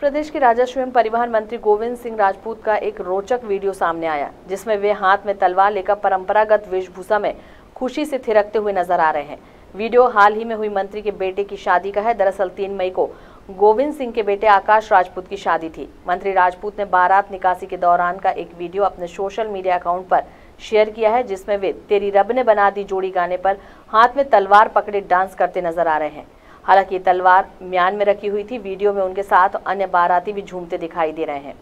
प्रदेश के राजस्व एवं परिवहन मंत्री गोविंद सिंह राजपूत का एक रोचक वीडियो सामने आया, जिसमें वे हाथ में तलवार लेकर परंपरागत वेशभूषा में खुशी से थिरकते हुए नज़र आ रहे हैं। वीडियो हाल ही में हुई मंत्री के बेटे की शादी का है। दरअसल तीन मई को गोविंद सिंह के बेटे आकाश राजपूत की शादी थी। मंत्री राजपूत ने बारात निकासी के दौरान का एक वीडियो अपने सोशल मीडिया अकाउंट पर शेयर किया है, जिसमें वे तेरी रब ने बना दी जोड़ी गाने पर हाथ में तलवार पकड़े डांस करते नज़र आ रहे हैं। हालाँकि तलवार म्यान में रखी हुई थी, वीडियो में उनके साथ अन्य बाराती भी झूमते दिखाई दे रहे हैं।